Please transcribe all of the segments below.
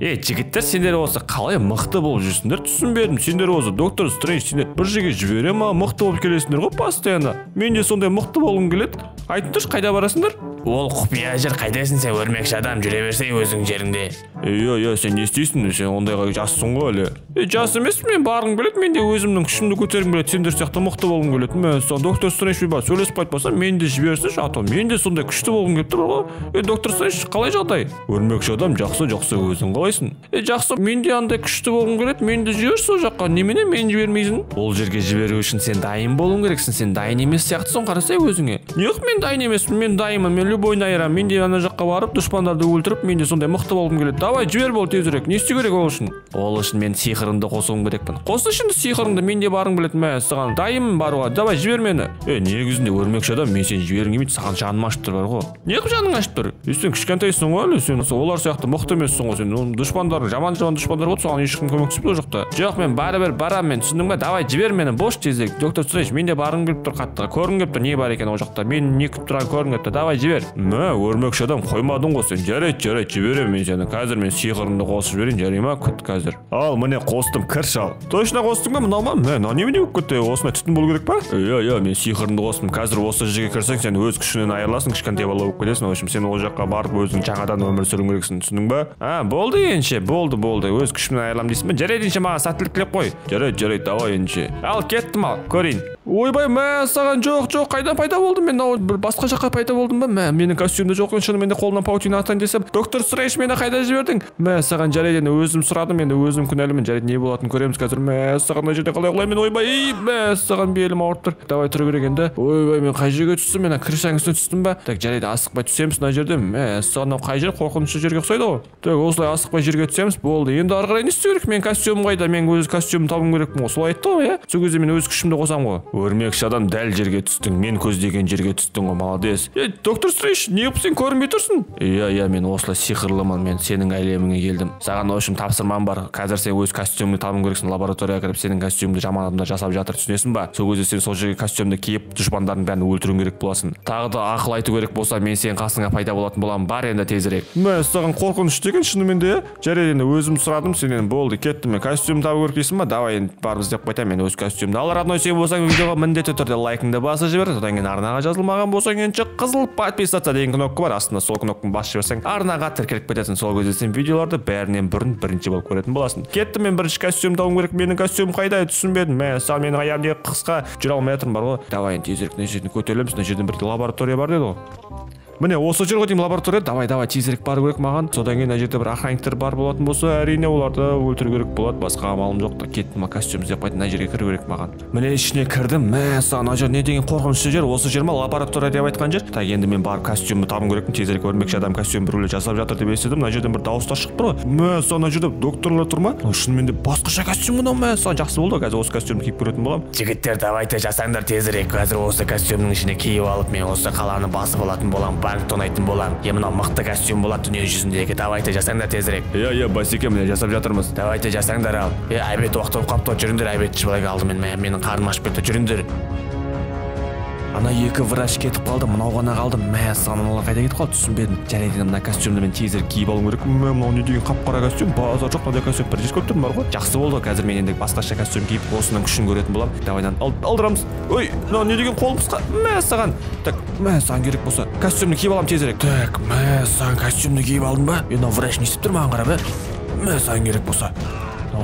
ей жігіттер сендер осы қалай мықты болып жүрсіңдер? Түсінбедім сендер осы доктор стрэндж сендер бір жерге жібере ма мықты болып келесіңдер ғой постоянно. Мен де сондай мықты болғым келеді. Айтыңдаршы қайда барасыңдар? Ол құпия жер қайдасың сен өрмекші адам жүре берсей өзің жеріңде. Иә иә сен не істейсің? Сен ондайға жассың ғой әлі. Е жас емеспін мен барғым келеді мен де өзімнің күшімді көтергім келеді сендер сияқты мықты болғым келеді. Мәссаған доктор стрэнджбен барып сөйлесіп қайтпасам мені де жіберсінші а то мен де сондай күшті болғым келіп тұр ғой. Е доктор стрэндж қалай жағдай? Өрмекші адам жақсы жақсы өзің қалайсың. Е жақсы мен де андай күшті болғым келеді мені де жіберші сол жаққа. Немене мені жібермейсің? Ол жерге жіберу үшін сен дайын болуың керексің сен дайын емес сияқтысың қарасай өзіңе. Неғып мен дайын емеспін мен дайынмын мен любойын айырамын мен де ана жаққа барып дұшпандарды өлтіріп мен де сондай мықты болғым келеді. Давай жібер бол тезірек не істеу керек ол үшін? Ол үшін мен сиқырымды қосуым керекпін. Қос ішінде сиқырыңды мен де барғым келеді мә саған дайынмын баруға. Давай жібер мені. Е негізінде өрмекші адам мен сені жібергім келмейді саған жаным ашып тұр бар ғой. Неғып жаның ашып тұр? Е сен кішкентайсың ғой әлі сен олар сияқты мықты емессің ғой. Сен дұшпандарың жаман жаман дұшпандар болды соған ешкім көмектеспейді ол жақта. Жоқ мен бәрібір барамын мен түсіндің ба давай жібер мені бош тезірек. Доктор стрэндж мен де барғым келіп тұр қатты көргім келіп тұр не бар екен ол жақта. Мен не күтіп тұрғанын көргім келіп тұр. Давай жібер. Мә өрмекші адам қоймадың ғой сен. Жарайды жарайды жіберемін мен сені. Қазір мен сиқырымды қосып жіберейін жарай ма? Күт қазір. Ал міне қостым кір шал. Точно қостың ба мынау ма? Мә мынау немене болып кетті? Осындай түтін болу керек па? Иә иә мен сиқырымды қостым. Қазір осы жерге кірсең сен өз күшіңнен айырыласың кішкентай бала болып кетесің в общем сен ол жаққа барып өзің жаңадан өмір сүруің керексің түсіндің ба? А болды ендеше болды болды. Өз күшімнен айырыламын дейсің ба? Жарайды ендеше маған сәттілік тілеп қой. Жарайды жарайды. Давай ендеше ал кеттім ал көрейін. Ойбай мә саған жоқ жоқ қайдан пайда болдым мен мынау бір басқа жаққа пайда болдым ба? Мә менің костюмде жоқ екен шынымен де қолымнан паутина атайын десем доктор стрэндж мені қайда жібердің? Мә саған жарайды енді өзім сұрадым енді өзім кінәлімін жарайды не болатынын көреміз қазір. Мә саған мына жерде қалай құлаймын ойбай? Мә саған белім ауырып тұр. Давай тұру керек енді. Ойбай мен қай жерге түстім? Мен ана крышаның үстіне түстім ба? Так жарайды асықпай түсеміз мына жерде. Мә саған мынау қай жер? Қорқынышты жерге ұқсайды ғой. Так осылай асықпай жерге түсеміз болды. Енді ары қарай не істеу керек? Менің костюмім қайда? Мен өз костюмімді табуым керекпін ғой солай айтты ғой иә? Сол кезде мен өз күшімді қосамын ғой. Өрмекші адам дәл жерге түстің мен көздеген жерге түстің ғой молодец е доктор стрэндж неғып сен көрінбей тұрсың? Иә иә мен осылай сиқырлымын мен сенің әлеміңе келдім. Саған в общем тапсырмам бар. Қазір сен өз костюміңді табуың керексің лабораторияға кіріп сенің костюміңді жаман адамдар жасап жатыр түсінесің ба? Сол кезде сен сол жерге костюмді киіп дұшпандардың бәрін өлтіруің керек боласың. Тағы да ақыл айту керек болса мен сенің қасыңа пайда болатын боламын. Бар енді тезірек. Мә саған қорқыныш деген шынымен де жарайды енді өзім сұрадым сенен болды кеттім мен. Костюм табу керек дейсің ба? Давай енді барып іздеп қайтамын мен өз костюмді. Ал родной сен болсаң видеоға міндетті түрде лайкыңды басып жібер содан кейін арнаға жазылмаған болсаң енді қызыл подписаться деген кнопка бар. Астында сол кнопканы басып жіберсең арнаға тіркеліп кетесің сол кезде сен видеоларды бәрінен бұрын бірінші болып көретін боласың. Кеттім мен бірінші костюм табуым керек менің костюмім қайда түсінбедім. Мә саған менің неге қысқа жүре алмай жатырмын бар ғой. Давай тезірек мына жерден көтерілеміз мына жерден бір лаборатория бар деді ғой. Міне осы жер ғой деймін лаборатория давай давай тезірек бару керек маған. Содан кейін мына жерде бір охранниктер бар болатын болса әрине оларды өлтіру керек болады. Басқа амалым жоқ та. Кеттім костюм іздеп қайтып мына жерге кіру керек маған. Міне ішіне кірдім. Мәссаған мына жер не деген қорқынышты жер? Осы жер ма? Лаборатория деп айтқан жер? Так енді мен барып костюмді табуым керекпін. Тезірек өрмекші адам костюм біреулер жасап жатыр деп естідім. Мына жерден бір дауыстар шығып тұр ғой. Мәссаған мына жерде докторлар тұр ма? Шынымен де басқаша костюм мынау. Мәссаған жақсы болды қазір осы костюмді киіп көретін боламын. Жігіттер давайте жасаңдар тезірек. Қазір осы костюмнің ішіне киіп алып мен осы қаланы басып алатын боламын. Банк тонайтын боламын е мынау мықты костюм болады дүние жүзіндегі давайте жасаңдар тезірек. Иә иә басеке міне жасап жатырмыз. Давайте жасаңдар ал е обед уақыты болып қалыпты жүріңдер обед ішіп алайық алдымен менің қарным ашып кетті жүріңдер ана екі врач кетіп қалды мынау ғана қалды. Мәссаған аналар қайда кетіп қалды? Түсінбедім жарайды мына костюмді мен тезірек киіп алуым керек. Мә мынау не деген қап қара костюм? Базар жоқ мынандай костюм. Бір көріп тұрмын бар ғой. Жақсы болды қазір мен енді басқаша костюм киіп осының күшін көретін боламын. Давай ал, алдырамыз. Ой мынау не деген қолым қысқа мәссаған так мәссаған керек болса костюмді киіп аламын тезірек. Так мәссаған костюмді киіп алдым ба? Е мынау врач не істеп тұр маған қарап е мәссаған керек болса.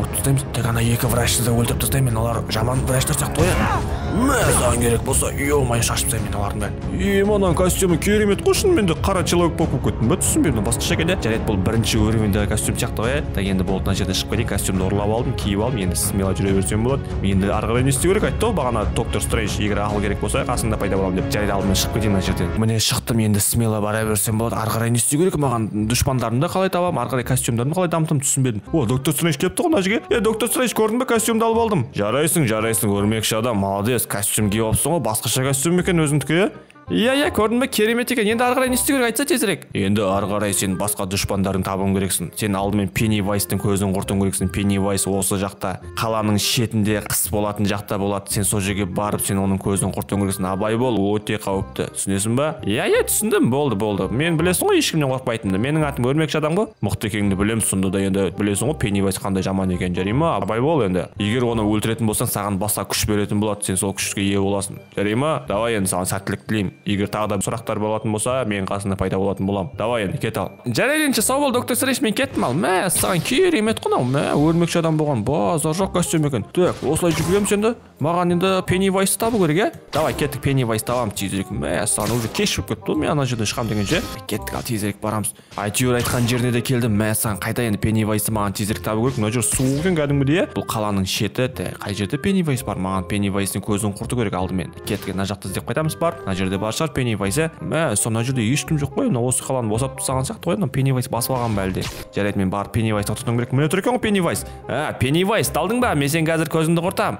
Алып тастаймыз тек ана екі врачты өлтіріп тастаймын олар жаман врачтар сияқты ғой мә саған керек болса мое шашып тастаймын мен олардың бәрін е мынаның костюмі керемет қой шынымен де қара человек болып кеттім ба түсінбедім басқаша екен иә жарайды бұл бірінші уровеньдегі костюм сияқты ғой иә так енді болды мына жерден шығып кетейік костюмді ұрлап алдым киіп алдым енді смело жүре берсем болады енді ары қарай не істеу керек айтты ғой бағана доктор стрэндж егер ақыл керек болса қасыңда пайда боламын деп жарайды алдымен шығып кетейін мына жерден міне шықтым енді смело бара берсем болады ары қарай не істеу керек маған дұшпандарымды қалай табамын ары қарай костюмдарымды қалай дамытамын түсінбедім о доктор стрэндж келіпті ғой мына жерге е доктор стрэндж көрдің бе костюмді алып алдым? Жарайсың жарайсың өрмекші адам. Молодец костюм киіп алыпсың ғой басқаша костюм екен өзіңдікі иә иә көрдің бе керемет екен. Енді ары қарай не істеу керек? Айтса тезірек. Енді ары қарай сен басқа дұшпандарың табуың керексің. Сен алдымен пеннивайстың көзін құртуың керексің. Пеннивайс осы жақта қаланың шетінде қыс болатын жақта болады. Сен сол жерге барып сен оның көзін құртуың керексің. Абай бол өте қауіпті. Түсінесің ба? Иә иә түсіндім. Болды болды. Мен білесің ғой ешкімнен қорықпайтынымды. Менің атым өрмекші адам ғой. Мықты екеніңді білемін сонда да. Енді білесің ғой пеннивайс қандай жаман екенін жарай ма? Абай бол енді. Егер оны өлтіретін болсаң саған басқа күш беретін болады. Сен сол күшке ие боласың. Жарай ма? Давай енді саған сәттілік тілеймін. Егер тағы да сұрақтар болатын болса менің қасымда пайда болатын боламын. Давай енді кет ал. Жарайды ендеше сау бол доктор стрендж мен кеттім ал. Мә саған керемет қой мынау. Мә өрмекші адам болған. Базар жоқ костюм екен. Так осылай жүгіреміз енді. Маған енді пеннивайсты табу керек иә давай кеттік пеннивайс табамыз тезірек. Мә саған уже кеш болып кетті ғой мен ана жерден шығамын дегенше кеттік ал тезірек барамыз. Әйтеуір айтқан жеріне де келдім. Мә саған қайда енді пеннивайсты маған тезірек табу керек. Мына жер суық екен кәдімгідей иә бұл қаланың шеті қай жерде пеннивайс бар? Маған пеннивайстың көзін құрту керек алдымен. Кеттік мына жақты іздеп қайтамыз бар. Мына жерде бар. Шығар пеннивайс иә мә сол мына жерде ешкім жоқ қой мына осы қаланы босатып тастаған сияқты ғой мына пеннивайс басып алған ба әлде? Жарайды мен барып пеннивайсты құртуым керек. Міне тұр екен ғой пеннивайс а пеннивайс талдың ба? Мен сен қазір көзіңді құртамын.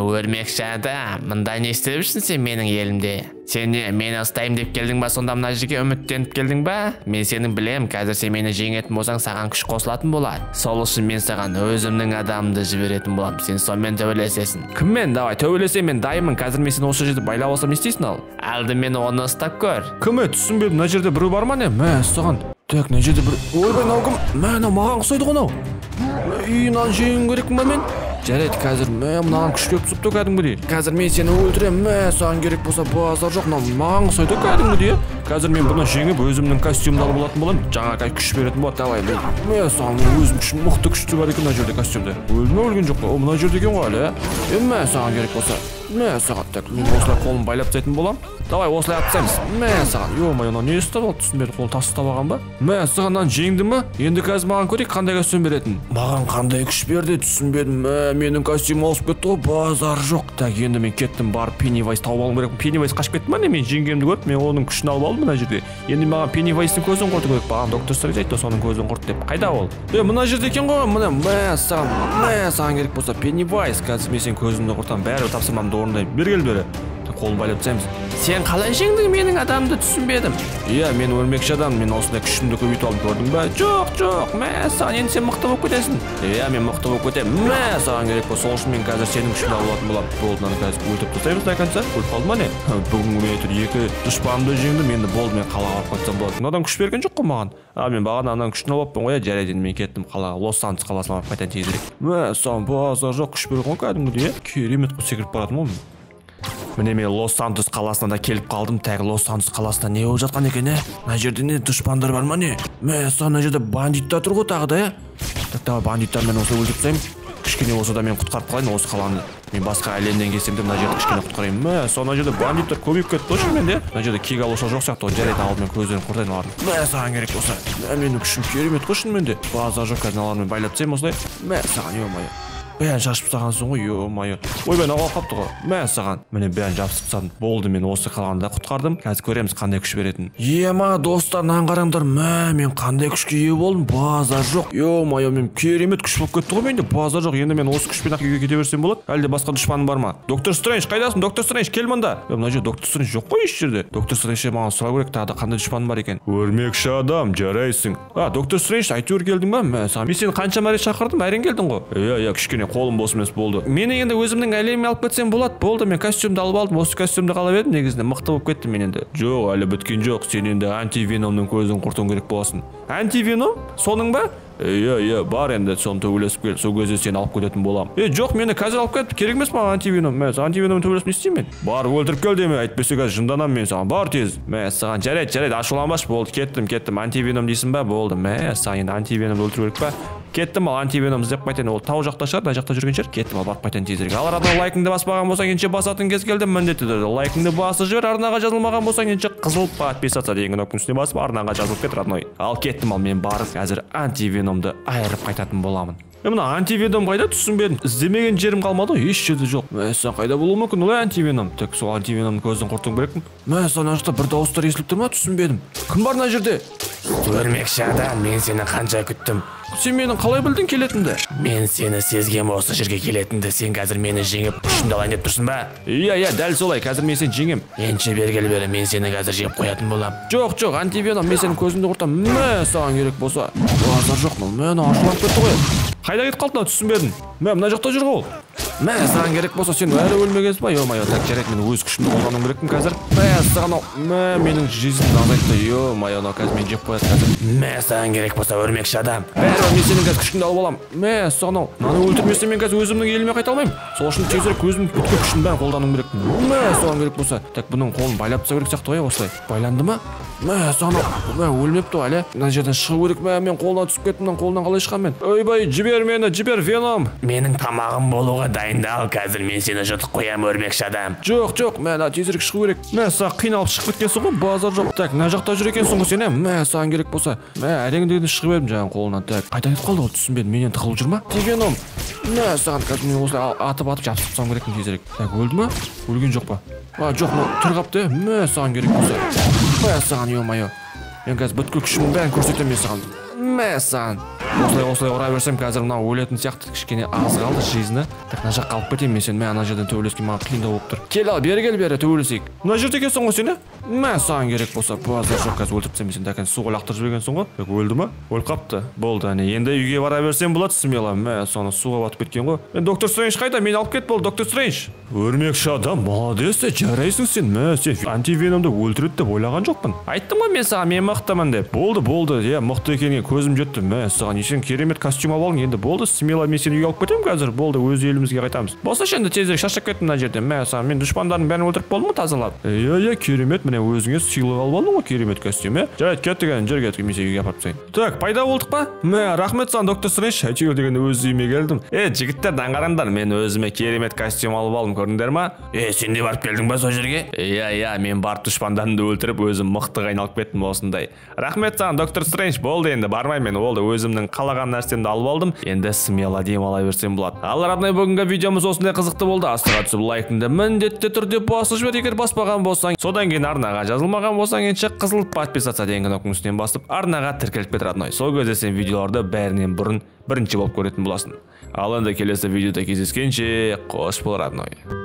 Өрмекші адам. Мында не істеп жүрсің сен менің елімде? Сен не мені ұстаймын деп келдің ба сонда мына жерге үміттеніп келдің ба? Мен сені білем қазір сен мені жеңетін болсаң саған күш қосылатын болады. Сол үшін мен саған өзімнің адамымды жіберетін боламын. Сен сонымен төбелесесің. Кіммен? Давай төбелесемін мен дайынмын. Қазір мен сені осы жерде байлап алсам не істейсің ал? Алдымен оны ұстап көр. Кім еді түсінбедім мына жерде біреу бар ма не? Мә саған. Так мына жерде бір ойбай мынау кім мә мынау маған ұқсайды ғой мынау үй мынаны жеңуім керекпін ба мен? Жарайды қазір мә мынаған күштеп түсіпті кәдімгідей. Қазір мен сені өлтіремін мә саған керек болса базар жоқ мынау маған ұқсайды ғой кәдімгідей қазір мен бұны жеңіп өзімнің костюмымды алып алатын боламын жаңа күш беретін болады. Давай мен мә саған өзім күшім мықты күшті бар екен мына жерде костюмда өлді ма өлген жоқ па о мына жерде екен ғой әлі иә мә саған керек болса. Мә так мен осылай қолымды байлап тастайтын боламын давай осылай алып тастаймыз мә саған е мое мынау не ұстап алды түсінбедім қолын тас ұстап алған ба мә саған мынаны жеңді ма енді қазір маған көрейік қандай костюм беретінін маған қандай күш берді түсінбедім мә менің костюмім ауысып кетті ғой базар жоқ так енді мен кеттім барып пеннивайс тауып алуым керек пеннивайс қашып кетті ма не мен жеңгемді көріп мен оның күшін алып алдым мына жерде енді маған пеннивайстың көзін құрту керек маған доктор стрендж айтты соның көзін құрт деп қайда ол е мына жерде екен ғой міне мә саған мә саған керек болса пеннивайс қазір мен сенің көзіңді құртамын бәрібір тапсырмамды орындаймын бері кел бері қолын байлап тастаймыз. Сен қалай жеңдің менің адамды түсінбедім иә мен өрмекші адам мен осындай күшімді көбейтіп алдым көрдің ба жоқ жоқ мә саған енді сен мықты болып кетесің. Иә мен мықты болып кетемін. Мә саған керек болса сол үшін мен қазір сенің күшіңді алатын боламын. Болды мынаны қазір өлтіріп тастаймыз до конца өліп қалды ма не? Бүгін мен әйтеуір екі дұшпанымды жеңдім енді болды мен қалаға барып қайтсам болады. Мынадан күш берген жоқ қой маған? А мен бағана ананың күшін алып алыппын ғой иә жарайды енді мен кеттім қалаға лос анджелес қаласына барып қайтайын тезірек. Мә саған базар жоқ күш берген ғой кәдімгідей иә? Керемет қылып секіріп баратырмын ғой міне мен лос анджелес қаласына да келіп қалдым. Тағы лос анджелес қаласында не болып жатқан екен е? Мына жерде не дұшпандар бар ма не? Мә мына жерде бандиттар тұр ғой тағы да иә так давай бандиттармен осылай өлтіріп тастаймын. Кішкене болса да мен құтқарып қалайын осы қаланы. Мен басқа әлемнен келсем де мына жерді кішкене құтқарайын. Мә сол мына жерде бандиттар көбейіп кетті ғой шынымен де мына жерде кек алушы жоқ сияқты ғой жарайды алдымен көздерін құртайын олардың. Мә саған керек болса. Мә менің күшім керемет қой шынымен де. Базар жоқ қазір мыналармен байлап тастаймын осылай. Мә саған мое бәрін шашып тастағансың ғой е мое ойбай мынау қалып қалыпты ғой мә саған міне бәрін жабысып тастадым болды мен осы қаланы да құтқардым қазір көреміз қандай күш беретінін ема достар мынаны қараңдар мә мен қандай күшке ие болдым базар жоқ е мое мен керемет күш болып кетті ғой менде базар жоқ енді мен осы күшпен ақ үйге кете берсем болады әлде басқа дұшпаным бар ма доктор стрендж қайдасың доктор стрендж кел мында мына жерде доктор стрендж жоқ қой еш жерде доктор стренджтен маған сұрау керек тағы да қандай дұшпаным бар екен өрмекші адам жарайсың а доктор стрендж әйтеуір келдің ба мә саған мен сені қаншама рет шақырдым әрең келдің ғой иә иә кішкене қолым бос емес болды. Мені енді өзімнің әлеміме алып кетсем болады. Болды мен костюмді алып алдым осы костюмді қалап едім негізінде. Мықты болып кеттім мен енді. Жоқ әлі біткен жоқ. Сен енді антивеномның көзін құртуың керек боласың. Антивеном соның ба? Иә иә бар енді соны төбелесіп кел. Сол кезде сені алып кететін боламын. Е жоқ мені қазір алып кет керек емес маған антивеном мә антивеноммен төбелесіп не істеймін мен? Барып өлтіріп кел деме. Әйтпесе қазір жынданамын мен саған. Бар тез. Мә саған жарайды жарайды. Ашуланбашы болды. Кеттім кеттім. Антивеном дейсің ба? Болды. Мә саған енді антивеномды өлтіру керек па? Кеттім ал антивеном іздеп қайтайын. Ол тау жақта шығар мына жақта жүрген шығар. Кеттім ал барып қайтайын тезірек. Ал арнада лайкыңды баспаған болсаң ендеше басатын кез келді міндетті түрде. Лайкыңды басып жібер арнаға жазылмаған болсаң ендеше қызыл подписаться деген кнопканың үстіне басып арнаға жазылып кет родной. Ал кеттім ал мен барып қазір антивеномды айырып қайтатын боламын. Е мына антивеном қайда? Түсінбедім іздемеген жерім қалмады ғой еш жерде жоқ. Мәссаған қайда болуы мүмкін олай антивеном тек сол антивеномның көзін құртуым керекпін мәссаған мына жақта бір дауыстар естіліп тұр ма? Түсінбедім кім бар мына жерде? Өрмекші адам мен сені қанша күттім. Сен мені қалай білдің келетінді? Мен сені сезгем осы жерге келетінді сен қазір мені жеңіп күшімді алайын деп тұрсың ба? Иә иә дәл солай. Қазір мен сені жеңем. Енші бергелі бері мен сені қазір жеп қоятын болам. Жоқ жоқ антивеном мен сенің көзіңді құртамын мә саған керек болса. Базар жоқ мына мә ашуланып кетті ғой. Қайда кетіп қалды мынау түсінбедім мә мына жақта жүр ғой ол. Мә саған керек болса сен әлі өлмегенсің ба? Е мое так жарайды мен өз күшімді қолдануым керекпін қазір. Мә саған мынау. Мә менің жизньімді азайтты. Е мое мынау қазір мені жеп қояды қазір. Мә саған керек болса өрмекші адам. Бәрібір мен сенің қазір күшіңді алып аламын. Мә саған ау мынаны өлтірмесем мен қазір өзімнің еліме қайта алмаймын. Сол үшін тезірек өзімнің бүткіл күшімді бәрін қолдануым керекпін мә саған керек болса так бұның қолын байлап тастау керек сияқты ғой иә осылай. Байланды ма? Мә саған ау мә өлмепті ғой әлі. Мына жерден шығу керек мә мен қолынан түсіп кеттім мына қолынан қалай шығамын мен ойбай жібер мені жібер веном. Менің тамағым болуға дайындал қазір мен сені жұтып қоямын өрмекші адам. Жоқ жоқ мә мына тезірек шығу керек. Мә саған қиналып шығып кеткенсің ғой базар жоқ. Так мына жақта жүр екенсің ғой сен иә мә саған керек болса. Мә әрең дегенде шығып едім жаңағы қолынан так қайда кетіп қалды ол түсінбедім. Менен тығылып жүр ма? Веном мә саған қазір мен осылай атып атып жабысып тастауым керекпін тезірек. Так өлді ма? Өлген жоқ па? А жоқ мынау тірі қалыпты иә мә саған керек болса? Мә саған е мое мен қазір бүткіл күшімнің бәрін көрсетемін мен саған. Мә саған осылай осылай ұра берсем қазір мынау өлетін сияқты кішкене аз қалды жизні. Так мына жаққа алып кетейін мен сені. Мә ана жерден төбелескен маған қиындау болып тұр. Кел ал бері кел бері төбелесейік. Мына жерде екенсің ғой сен иә мә саған керек болса. Базар жоқ қазір өлтіріп тастаймын сені. Так суға лақтырып жібергенсің ғой. Так өлді ма өліп қалыпты. Болды әне. Енді үйге бара берсем болады смело мә соны суға батып кеткен ғой. Е доктор стрэндж қайда? Мені алып кет болды доктор стрэндж. Өрмекші адам молодец жарайсың сен мә сен антивеномды өлтіреді деп ойлаған жоқпын. Айттым ғой мен саған мен мықтымын деп. Болды болды иә мықты екеніңе көзім жетті мә саған сен керемет костюм алып алдың енді болды. Смело мен сені үйге алып кетемін қазір. Болды өз елімізге қайтамыз. Болсашы енді тезірек шаршап кеттім мына жерден. Мә саған мен дұшпандардың бәрін өлтіріп болдым ғой тазалап. Иә иә керемет міне өзіңе сыйлық алып алдың ғой керемет костюм иә жарайды кеттік енді жүр кеттік мен сені үйге апарып тастайын так пайда болдық па? Мә рахмет саған доктор стрэндж әйтеуір дегенде өз үйіме келдім. Е жігіттер қараңдар мен өзіме керемет костюм алып алдым. Көрдіңдер ма? Е сен де барып келдің ба сол жерге? Иә иә мен барып дұшпандарымды өлтіріп өзім мықтыға айналып кеттім осындай. Рахмет саған доктор стрэндж. Болды енді бармаймын мен болды. Өзімнің қалаған нәрсемді алып алдым. Енді смело демала берсем болады. Ал родной бүгінгі видеомыз осындай қызықты болды. Астыға түсіп лайкыңды міндетті түрде басып жібер. Егер баспаған болсаң содан кейін арнаға жазылмаған болсаң енді қызыл подписаться деген кнопканың үстінен басып арнаға тіркеліп кет родной. Сол кезде сен видеоларды бәрінен бұрын бірінші болып көретін боласың. Ал енді келесі видеода кездескенше қош бол родной.